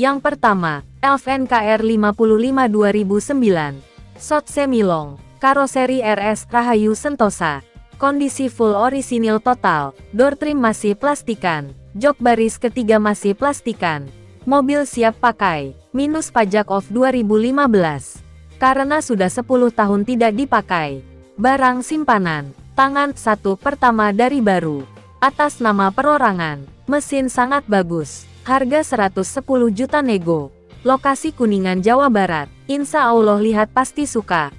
Yang pertama, Elf NKR 55 2009. Sot Semilong, karoseri RS Rahayu Sentosa. Kondisi full orisinil total, door trim masih plastikan, jok baris ketiga masih plastikan. Mobil siap pakai, minus pajak off 2015. Karena sudah 10 tahun tidak dipakai. Barang simpanan, tangan satu pertama dari baru. Atas nama perorangan, mesin sangat bagus. Harga 110 juta nego. Lokasi Kuningan Jawa Barat. Insya Allah lihat pasti suka.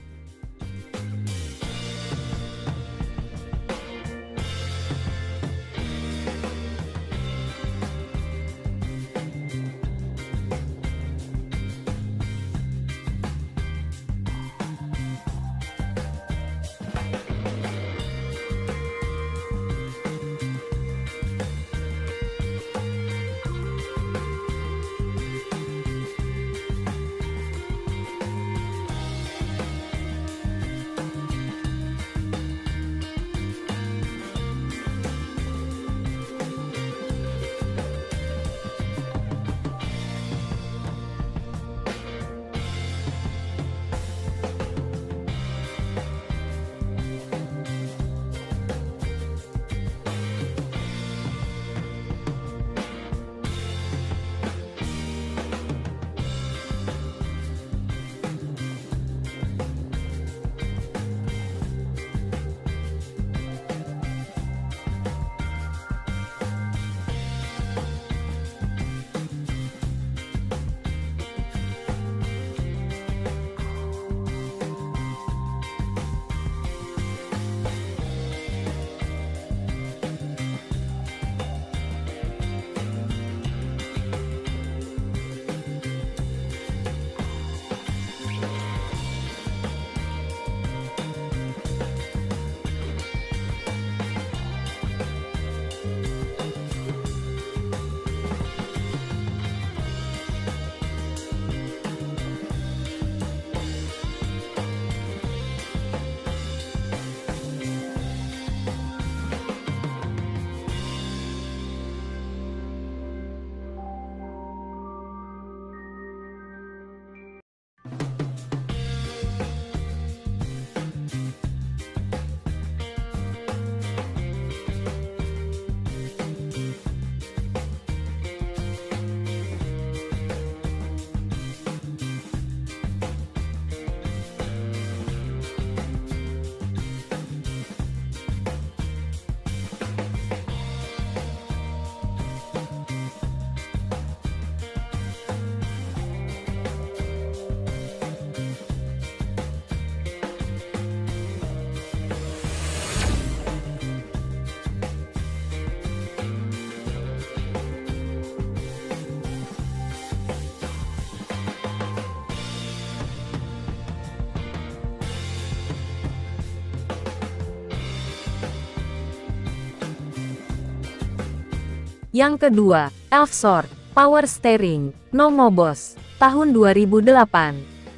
Yang kedua, Elf Sword, Power Steering, No Mobos, tahun 2008.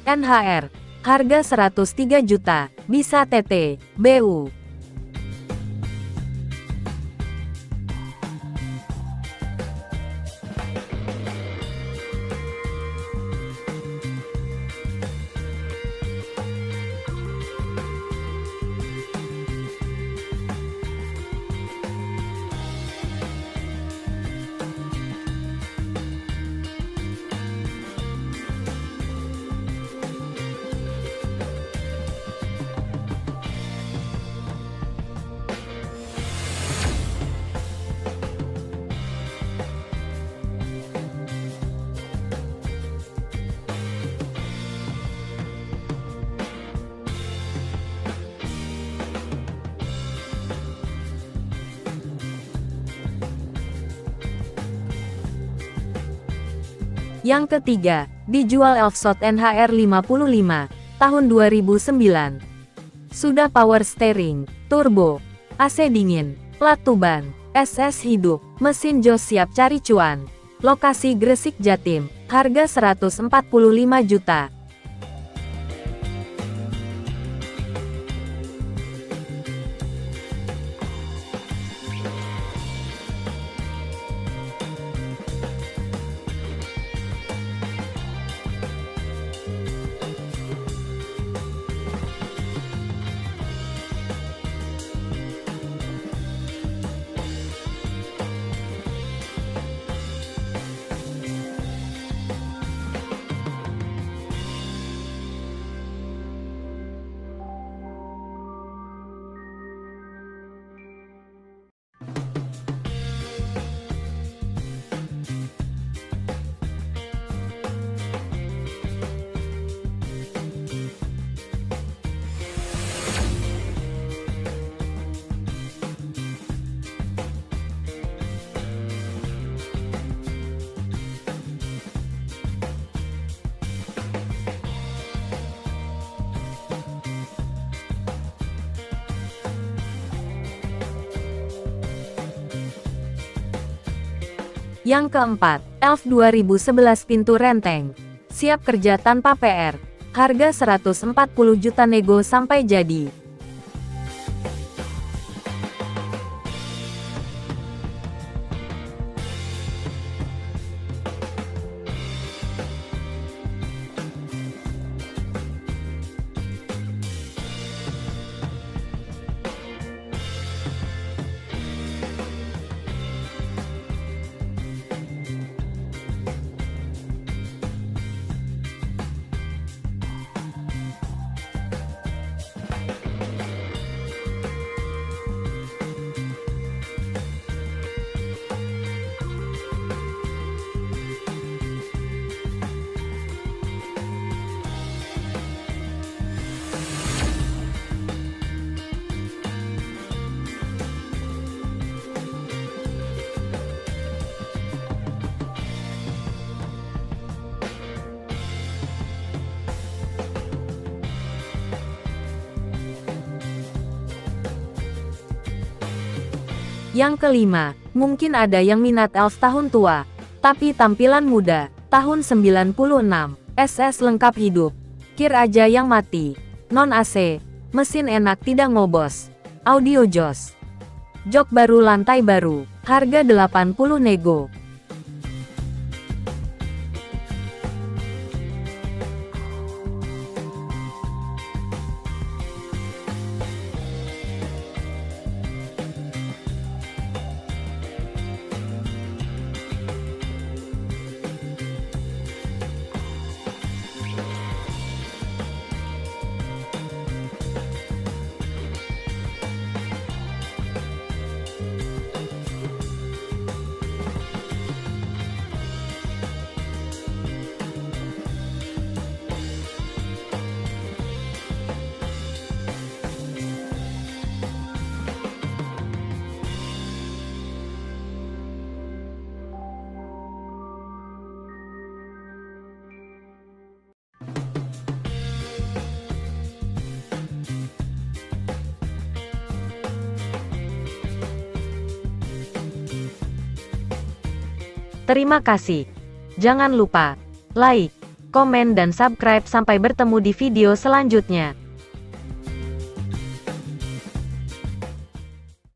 NHR, harga 103 juta, bisa TT, BU. Yang ketiga, dijual Elfsot NHR 55, tahun 2009. Sudah power steering, turbo, AC dingin, plat tuban, SS hidup, mesin jos siap cari cuan. Lokasi Gresik Jatim, harga 145 juta. Yang keempat, Elf 2011 pintu renteng. Siap kerja tanpa PR. Harga 140 juta nego sampai jadi. Yang kelima, mungkin ada yang minat elf tahun tua, tapi tampilan muda, tahun 96, SS lengkap hidup, kir aja yang mati, non AC, mesin enak tidak ngobos, audio jos, jok baru lantai baru, harga 80 nego. Terima kasih. Jangan lupa like, komen dan subscribe sampai bertemu di video selanjutnya.